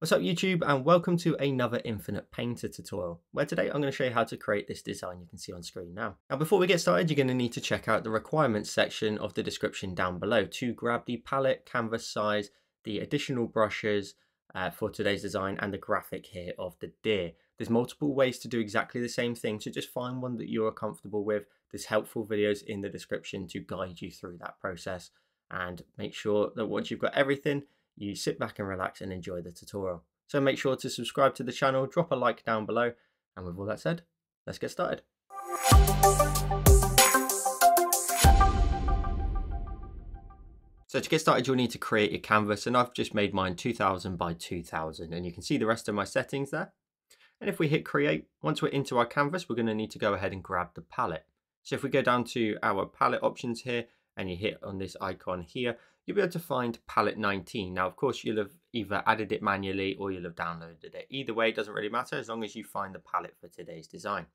What's up YouTube and welcome to another Infinite Painter tutorial where today I'm going to show you how to create this design you can see on screen now. Now before we get started you're going to need to check out the requirements section of the description down below to grab the palette, canvas size, the additional brushes uh, for today's design and the graphic here of the deer. There's multiple ways to do exactly the same thing so just find one that you are comfortable with. There's helpful videos in the description to guide you through that process and make sure that once you've got everything you sit back and relax and enjoy the tutorial. So make sure to subscribe to the channel, drop a like down below, and with all that said, let's get started. So to get started, you'll need to create your canvas, and I've just made mine 2000 by 2000, and you can see the rest of my settings there. And if we hit create, once we're into our canvas, we're gonna need to go ahead and grab the palette. So if we go down to our palette options here, and you hit on this icon here, you'll be able to find palette 19. Now, of course, you'll have either added it manually or you'll have downloaded it. Either way, it doesn't really matter as long as you find the palette for today's design.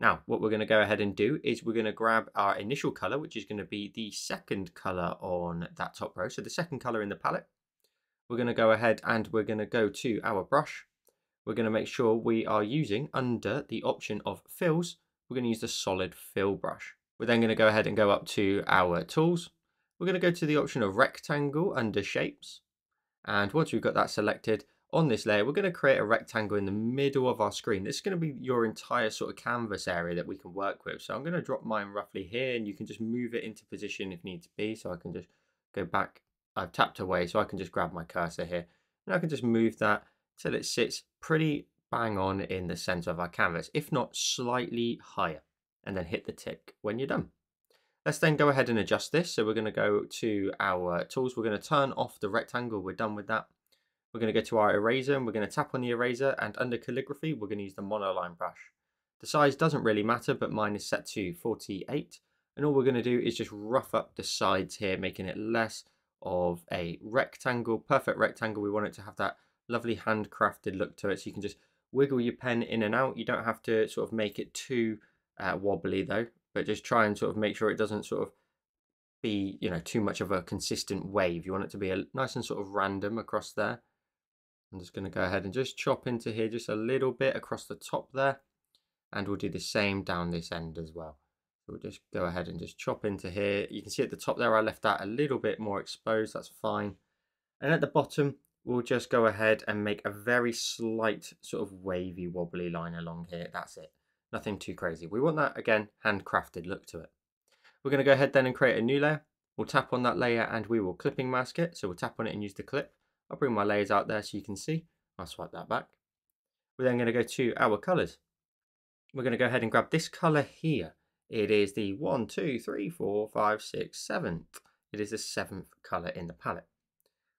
Now, what we're going to go ahead and do is we're going to grab our initial color, which is going to be the second color on that top row. So the second color in the palette. We're going to go ahead and we're going to go to our brush. We're going to make sure we are using under the option of fills, we're going to use the solid fill brush. We're then going to go ahead and go up to our tools. We're going to go to the option of rectangle under shapes. And once we've got that selected on this layer, we're going to create a rectangle in the middle of our screen. This is going to be your entire sort of canvas area that we can work with. So I'm going to drop mine roughly here and you can just move it into position if need to be. So I can just go back. I've tapped away so I can just grab my cursor here and I can just move that till it sits pretty bang on in the center of our canvas, if not slightly higher and then hit the tick when you're done. Let's then go ahead and adjust this. So we're going to go to our tools. We're going to turn off the rectangle. We're done with that. We're going to go to our eraser and we're going to tap on the eraser and under calligraphy, we're going to use the monoline brush. The size doesn't really matter, but mine is set to 48. And all we're going to do is just rough up the sides here, making it less of a rectangle, perfect rectangle. We want it to have that lovely handcrafted look to it. So you can just wiggle your pen in and out. You don't have to sort of make it too uh, wobbly though, but just try and sort of make sure it doesn't sort of be, you know, too much of a consistent wave. You want it to be a nice and sort of random across there. I'm just going to go ahead and just chop into here just a little bit across the top there. And we'll do the same down this end as well. So we'll just go ahead and just chop into here. You can see at the top there, I left that a little bit more exposed. That's fine. And at the bottom, we'll just go ahead and make a very slight sort of wavy wobbly line along here. That's it. Nothing too crazy. We want that, again, handcrafted look to it. We're going to go ahead then and create a new layer. We'll tap on that layer and we will clipping mask it. So we'll tap on it and use the clip. I'll bring my layers out there so you can see. I'll swipe that back. We're then going to go to our colours. We're going to go ahead and grab this colour here. It is the one, two, three, four, five, six, seventh. It is the seventh colour in the palette.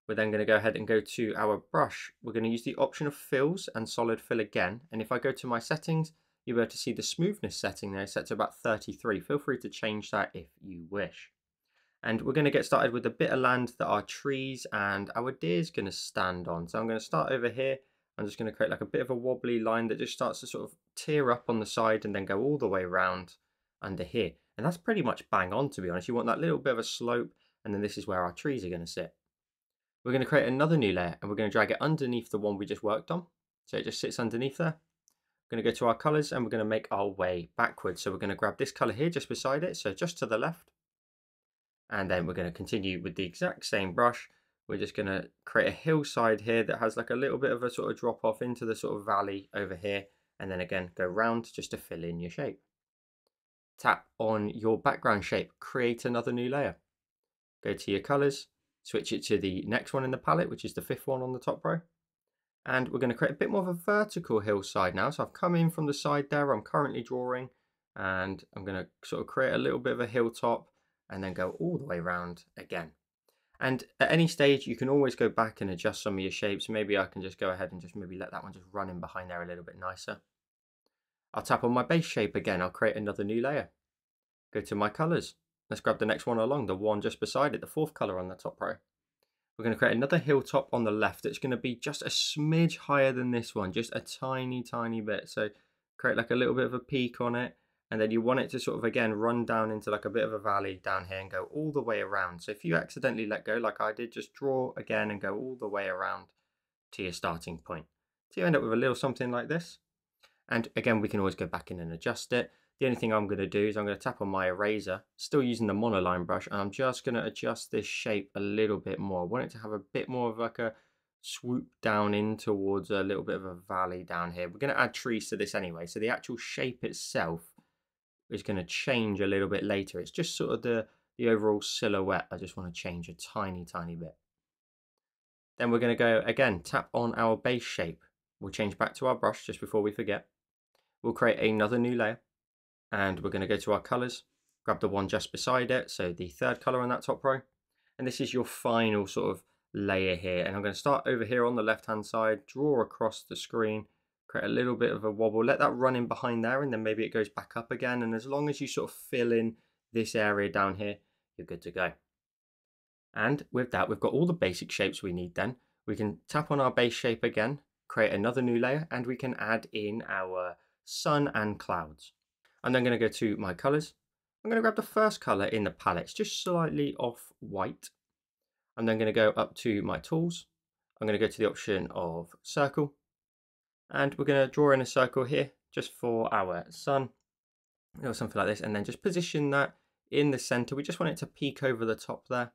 We're then going to go ahead and go to our brush. We're going to use the option of fills and solid fill again. And if I go to my settings, you'll be able to see the smoothness setting there set to about 33. Feel free to change that if you wish. And we're going to get started with a bit of land that our trees and our deer is going to stand on. So I'm going to start over here. I'm just going to create like a bit of a wobbly line that just starts to sort of tear up on the side and then go all the way around under here. And that's pretty much bang on to be honest. You want that little bit of a slope and then this is where our trees are going to sit. We're going to create another new layer and we're going to drag it underneath the one we just worked on. So it just sits underneath there. Going to go to our colors and we're going to make our way backwards. So we're going to grab this color here just beside it. So just to the left. And then we're going to continue with the exact same brush. We're just going to create a hillside here that has like a little bit of a sort of drop off into the sort of valley over here. And then again, go round just to fill in your shape. Tap on your background shape, create another new layer. Go to your colors, switch it to the next one in the palette, which is the fifth one on the top row. And we're going to create a bit more of a vertical hillside now. So I've come in from the side there I'm currently drawing and I'm going to sort of create a little bit of a hilltop and then go all the way around again. And at any stage, you can always go back and adjust some of your shapes. Maybe I can just go ahead and just maybe let that one just run in behind there a little bit nicer. I'll tap on my base shape again. I'll create another new layer. Go to my colors. Let's grab the next one along, the one just beside it, the fourth color on the top row. We're going to create another hilltop on the left. It's going to be just a smidge higher than this one, just a tiny, tiny bit. So create like a little bit of a peak on it. And then you want it to sort of, again, run down into like a bit of a valley down here and go all the way around. So if you accidentally let go, like I did, just draw again and go all the way around to your starting point. So you end up with a little something like this. And again, we can always go back in and adjust it. The only thing I'm going to do is I'm going to tap on my eraser, still using the monoline brush, and I'm just going to adjust this shape a little bit more. I want it to have a bit more of like a swoop down in towards a little bit of a valley down here. We're going to add trees to this anyway, so the actual shape itself is going to change a little bit later. It's just sort of the, the overall silhouette. I just want to change a tiny, tiny bit. Then we're going to go again, tap on our base shape. We'll change back to our brush just before we forget. We'll create another new layer and we're going to go to our colors, grab the one just beside it, so the third color on that top row, and this is your final sort of layer here. And I'm going to start over here on the left hand side, draw across the screen, create a little bit of a wobble, let that run in behind there, and then maybe it goes back up again. And as long as you sort of fill in this area down here, you're good to go. And with that, we've got all the basic shapes we need then. We can tap on our base shape again, create another new layer, and we can add in our sun and clouds. I'm then going to go to my colors. I'm going to grab the first color in the palette. Just slightly off white. I'm then going to go up to my tools. I'm going to go to the option of circle. And we're going to draw in a circle here just for our sun or something like this. And then just position that in the center. We just want it to peek over the top there.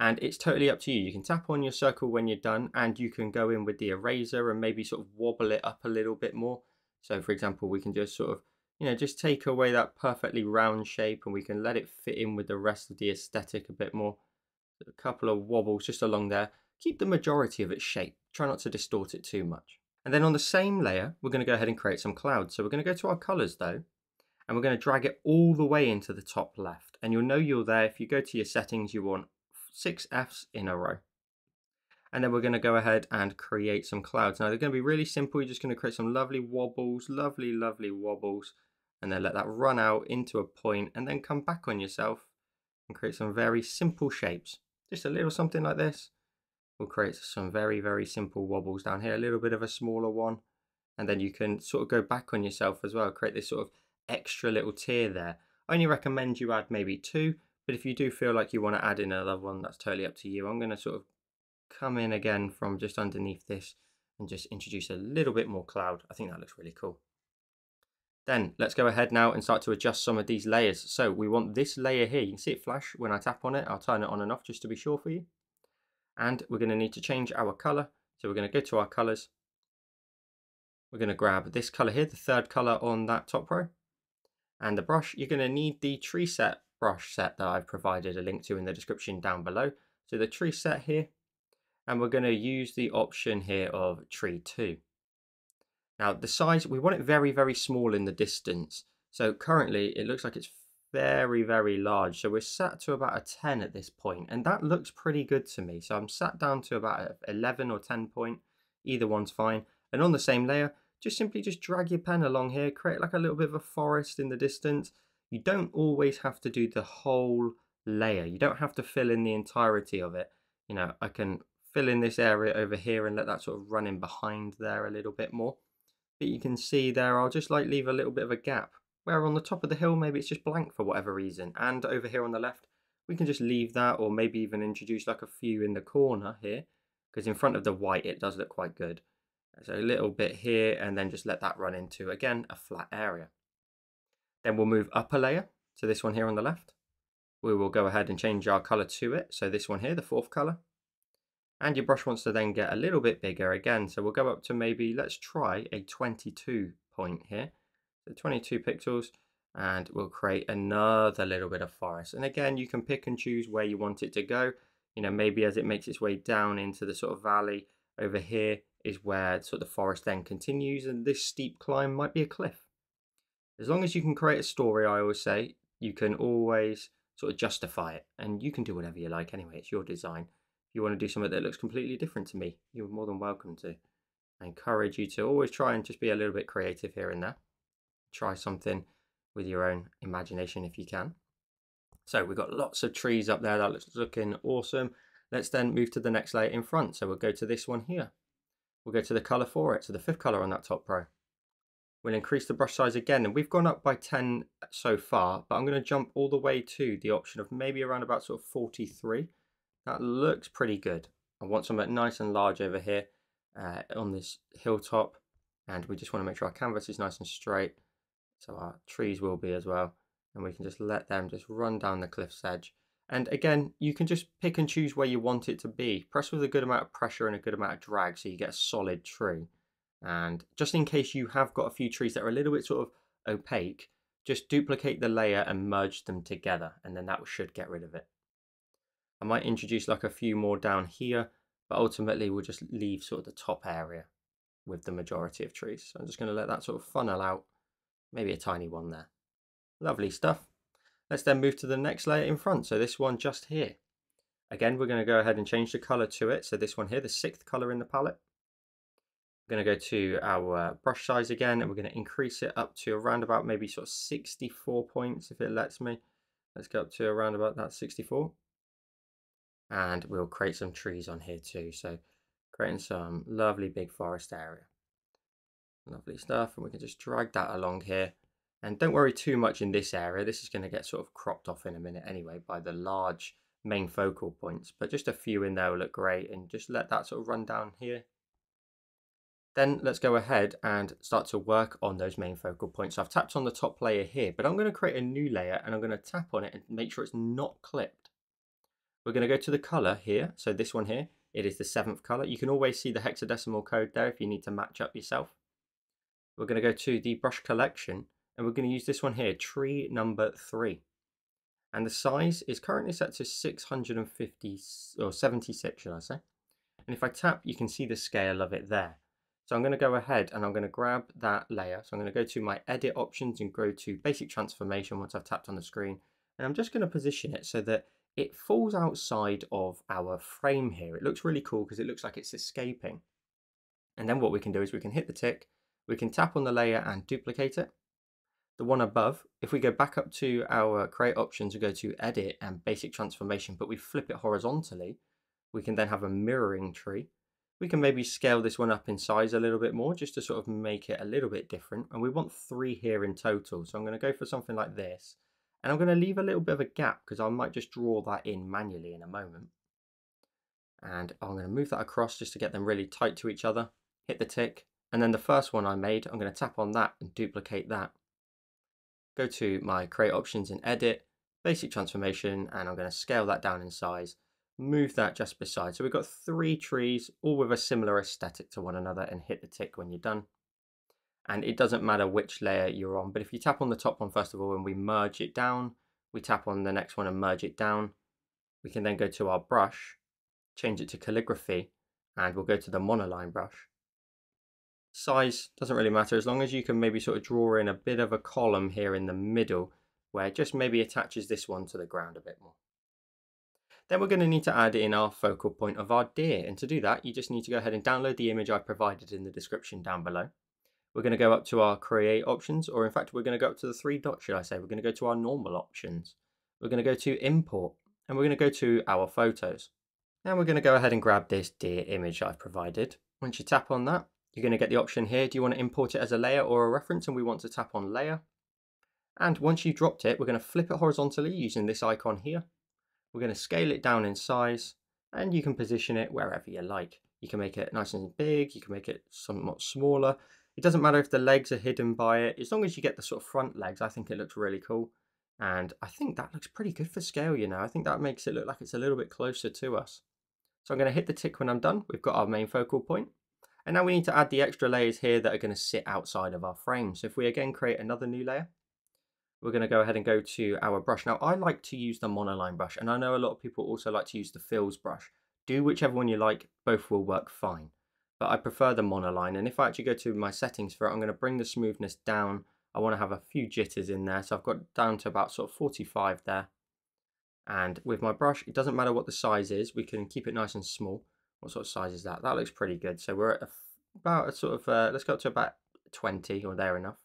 And it's totally up to you. You can tap on your circle when you're done and you can go in with the eraser and maybe sort of wobble it up a little bit more. So for example, we can just sort of you know, just take away that perfectly round shape and we can let it fit in with the rest of the aesthetic a bit more. A couple of wobbles just along there. Keep the majority of its shape. Try not to distort it too much. And then on the same layer, we're going to go ahead and create some clouds. So we're going to go to our colors though, and we're going to drag it all the way into the top left. And you'll know you're there if you go to your settings, you want six Fs in a row. And then we're going to go ahead and create some clouds. Now they're going to be really simple. You're just going to create some lovely wobbles, lovely, lovely wobbles and then let that run out into a point and then come back on yourself and create some very simple shapes. Just a little something like this will create some very, very simple wobbles down here, a little bit of a smaller one. And then you can sort of go back on yourself as well, create this sort of extra little tier there. I only recommend you add maybe two, but if you do feel like you want to add in another one, that's totally up to you. I'm going to sort of come in again from just underneath this and just introduce a little bit more cloud. I think that looks really cool. Then let's go ahead now and start to adjust some of these layers. So we want this layer here. You can see it flash when I tap on it. I'll turn it on and off just to be sure for you. And we're going to need to change our color. So we're going to go to our colors. We're going to grab this color here, the third color on that top row. And the brush, you're going to need the tree set brush set that I've provided a link to in the description down below. So the tree set here, and we're going to use the option here of tree 2. Now the size, we want it very, very small in the distance. So currently it looks like it's very, very large. So we're sat to about a 10 at this point, and that looks pretty good to me. So I'm sat down to about 11 or 10 point, either one's fine. And on the same layer, just simply just drag your pen along here, create like a little bit of a forest in the distance. You don't always have to do the whole layer. You don't have to fill in the entirety of it. You know, I can fill in this area over here and let that sort of run in behind there a little bit more that you can see there, I'll just like leave a little bit of a gap. Where on the top of the hill, maybe it's just blank for whatever reason. And over here on the left, we can just leave that or maybe even introduce like a few in the corner here. Because in front of the white, it does look quite good. So a little bit here and then just let that run into, again, a flat area. Then we'll move up a layer to this one here on the left. We will go ahead and change our color to it. So this one here, the fourth color. And your brush wants to then get a little bit bigger again. So we'll go up to maybe, let's try a 22 point here. So 22 pixels and we'll create another little bit of forest. And again, you can pick and choose where you want it to go. You know, maybe as it makes its way down into the sort of valley over here is where sort of the forest then continues and this steep climb might be a cliff. As long as you can create a story, I always say, you can always sort of justify it and you can do whatever you like anyway, it's your design you want to do something that looks completely different to me, you're more than welcome to. I encourage you to always try and just be a little bit creative here and there. Try something with your own imagination if you can. So we've got lots of trees up there that looks looking awesome. Let's then move to the next layer in front. So we'll go to this one here. We'll go to the color for it, so the fifth color on that top row. We'll increase the brush size again, and we've gone up by 10 so far, but I'm going to jump all the way to the option of maybe around about sort of 43 that looks pretty good. I want something nice and large over here. uh, on this hilltop and we just want to make sure our canvas is nice and straight so our trees will be as well and we can just let them just run down the cliff's edge and again you can just pick and choose where you want it to be press with a good amount of pressure and a good amount of drag so you get a solid tree and just in case you have got a few trees that are a little bit sort of opaque just duplicate the layer and merge them together and then that should get rid of it I might introduce like a few more down here but ultimately we'll just leave sort of the top area with the majority of trees. So I'm just going to let that sort of funnel out, maybe a tiny one there. Lovely stuff. Let's then move to the next layer in front. So this one just here. Again, we're going to go ahead and change the color to it. So this one here, the sixth color in the palette. We're going to go to our brush size again, and we're going to increase it up to around about maybe sort of 64 points if it lets me. Let's go up to around about that 64. And we'll create some trees on here too. So creating some lovely big forest area. Lovely stuff. And we can just drag that along here. And don't worry too much in this area. This is going to get sort of cropped off in a minute anyway by the large main focal points. But just a few in there will look great. And just let that sort of run down here. Then let's go ahead and start to work on those main focal points. So I've tapped on the top layer here, but I'm going to create a new layer and I'm going to tap on it and make sure it's not clipped. We're going to go to the color here. So this one here, it is the seventh color. You can always see the hexadecimal code there if you need to match up yourself. We're going to go to the brush collection and we're going to use this one here, tree number three. And the size is currently set to 650 or 76, should I say. And if I tap, you can see the scale of it there. So I'm going to go ahead and I'm going to grab that layer. So I'm going to go to my edit options and go to basic transformation once I've tapped on the screen. And I'm just going to position it so that it falls outside of our frame here. It looks really cool because it looks like it's escaping. And then what we can do is we can hit the tick, we can tap on the layer and duplicate it. The one above, if we go back up to our create options and go to edit and basic transformation, but we flip it horizontally, we can then have a mirroring tree. We can maybe scale this one up in size a little bit more just to sort of make it a little bit different. And we want three here in total. So I'm going to go for something like this. And I'm going to leave a little bit of a gap because I might just draw that in manually in a moment. And I'm going to move that across just to get them really tight to each other. Hit the tick. And then the first one I made, I'm going to tap on that and duplicate that. Go to my create options and edit, basic transformation, and I'm going to scale that down in size. Move that just beside. So we've got three trees, all with a similar aesthetic to one another, and hit the tick when you're done and it doesn't matter which layer you're on but if you tap on the top one first of all and we merge it down we tap on the next one and merge it down we can then go to our brush change it to calligraphy and we'll go to the monoline brush. Size doesn't really matter as long as you can maybe sort of draw in a bit of a column here in the middle where just maybe attaches this one to the ground a bit more. Then we're going to need to add in our focal point of our deer and to do that you just need to go ahead and download the image I provided in the description down below we're going to go up to our create options, or in fact, we're going to go up to the three dots, should I say. We're going to go to our normal options. We're going to go to import, and we're going to go to our photos. And we're going to go ahead and grab this deer image I've provided. Once you tap on that, you're going to get the option here. Do you want to import it as a layer or a reference? And we want to tap on layer. And once you've dropped it, we're going to flip it horizontally using this icon here. We're going to scale it down in size and you can position it wherever you like. You can make it nice and big, you can make it somewhat smaller, it doesn't matter if the legs are hidden by it. As long as you get the sort of front legs, I think it looks really cool. And I think that looks pretty good for scale, you know. I think that makes it look like it's a little bit closer to us. So I'm going to hit the tick when I'm done. We've got our main focal point. And now we need to add the extra layers here that are going to sit outside of our frame. So if we again create another new layer, we're going to go ahead and go to our brush. Now I like to use the monoline brush and I know a lot of people also like to use the fills brush. Do whichever one you like, both will work fine but I prefer the monoline. And if I actually go to my settings for it, I'm going to bring the smoothness down. I want to have a few jitters in there. So I've got down to about sort of 45 there. And with my brush, it doesn't matter what the size is. We can keep it nice and small. What sort of size is that? That looks pretty good. So we're at about a sort of, uh, let's go up to about 20 or there enough.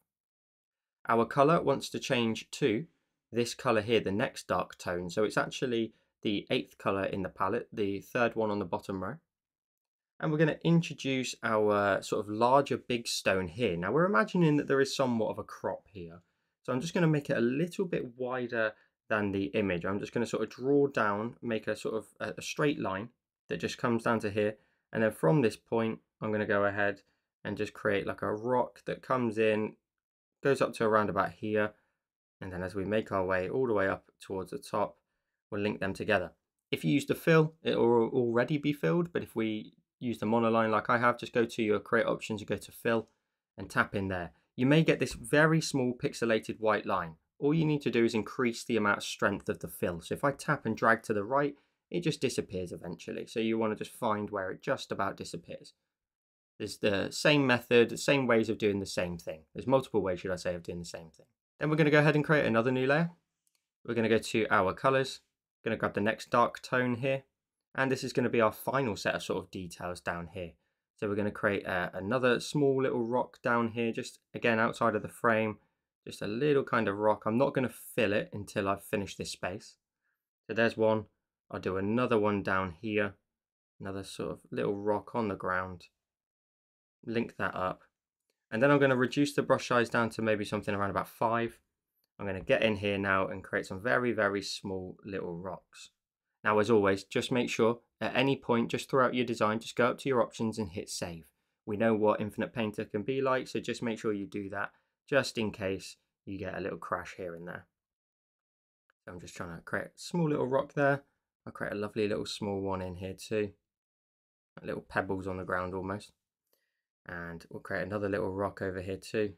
Our color wants to change to this color here, the next dark tone. So it's actually the eighth color in the palette, the third one on the bottom row and we're going to introduce our sort of larger big stone here. Now we're imagining that there is somewhat of a crop here. So I'm just going to make it a little bit wider than the image. I'm just going to sort of draw down, make a sort of a, straight line that just comes down to here. And then from this point, I'm going to go ahead and just create like a rock that comes in, goes up to around about here. And then as we make our way all the way up towards the top, we'll link them together. If you use the fill, it will already be filled. But if we use the monoline like I have, just go to your create options, you go to fill and tap in there. You may get this very small pixelated white line. All you need to do is increase the amount of strength of the fill. So if I tap and drag to the right, it just disappears eventually. So you want to just find where it just about disappears. There's the same method, same ways of doing the same thing. There's multiple ways, should I say, of doing the same thing. Then we're going to go ahead and create another new layer. We're going to go to our colors, going to grab the next dark tone here. And this is going to be our final set of sort of details down here. So we're going to create uh, another small little rock down here, just again outside of the frame, just a little kind of rock. I'm not going to fill it until I've finished this space. So there's one. I'll do another one down here, another sort of little rock on the ground. Link that up. And then I'm going to reduce the brush size down to maybe something around about five. I'm going to get in here now and create some very, very small little rocks. Now, as always, just make sure at any point, just throughout your design, just go up to your options and hit save. We know what Infinite Painter can be like, so just make sure you do that, just in case you get a little crash here and there. So I'm just trying to create a small little rock there. I'll create a lovely little small one in here too. Little pebbles on the ground almost. And we'll create another little rock over here too.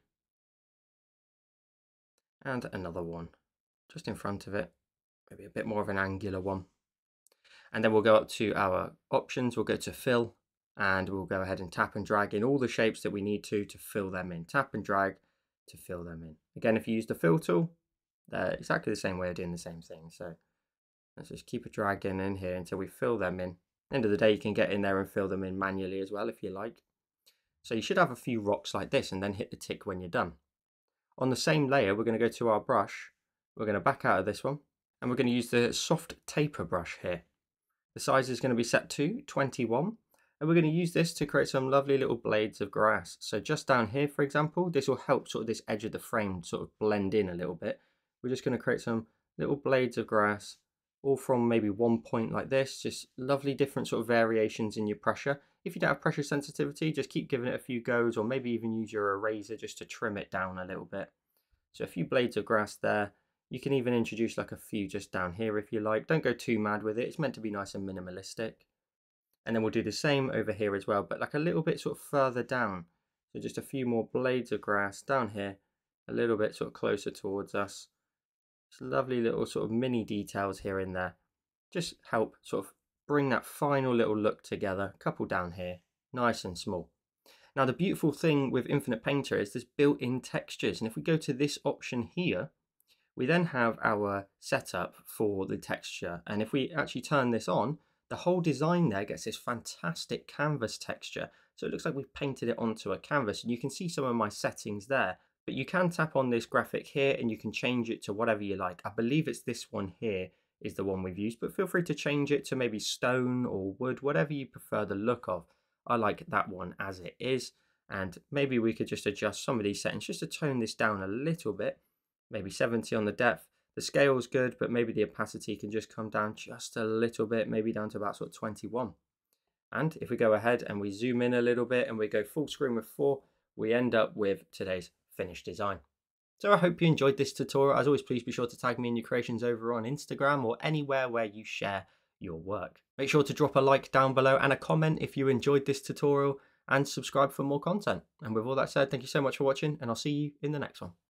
And another one just in front of it. Maybe a bit more of an angular one. And then we'll go up to our options, we'll go to fill, and we'll go ahead and tap and drag in all the shapes that we need to to fill them in. Tap and drag to fill them in. Again, if you use the fill tool, they're exactly the same way of doing the same thing. So let's just keep a dragging in here until we fill them in. End of the day, you can get in there and fill them in manually as well if you like. So you should have a few rocks like this and then hit the tick when you're done. On the same layer, we're going to go to our brush. We're going to back out of this one and we're going to use the soft taper brush here. The size is going to be set to 21 and we're going to use this to create some lovely little blades of grass. So just down here, for example, this will help sort of this edge of the frame sort of blend in a little bit. We're just going to create some little blades of grass, all from maybe one point like this, just lovely different sort of variations in your pressure. If you don't have pressure sensitivity, just keep giving it a few goes or maybe even use your eraser just to trim it down a little bit. So a few blades of grass there, you can even introduce like a few just down here if you like. Don't go too mad with it. It's meant to be nice and minimalistic. And then we'll do the same over here as well, but like a little bit sort of further down. So just a few more blades of grass down here, a little bit sort of closer towards us. Just lovely little sort of mini details here and there. Just help sort of bring that final little look together. A couple down here, nice and small. Now the beautiful thing with Infinite Painter is there's built-in textures. And if we go to this option here, we then have our setup for the texture. And if we actually turn this on, the whole design there gets this fantastic canvas texture. So it looks like we've painted it onto a canvas and you can see some of my settings there. But you can tap on this graphic here and you can change it to whatever you like. I believe it's this one here is the one we've used, but feel free to change it to maybe stone or wood, whatever you prefer the look of. I like that one as it is. And maybe we could just adjust some of these settings just to tone this down a little bit maybe 70 on the depth. The scale's good, but maybe the opacity can just come down just a little bit, maybe down to about sort of 21. And if we go ahead and we zoom in a little bit and we go full screen with 4, we end up with today's finished design. So I hope you enjoyed this tutorial. As always, please be sure to tag me in your creations over on Instagram or anywhere where you share your work. Make sure to drop a like down below and a comment if you enjoyed this tutorial and subscribe for more content. And with all that said, thank you so much for watching and I'll see you in the next one.